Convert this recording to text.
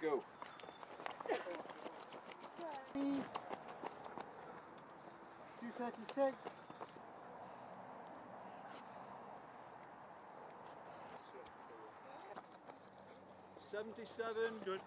Go. Two thirty-six. Seventy-seven. Good.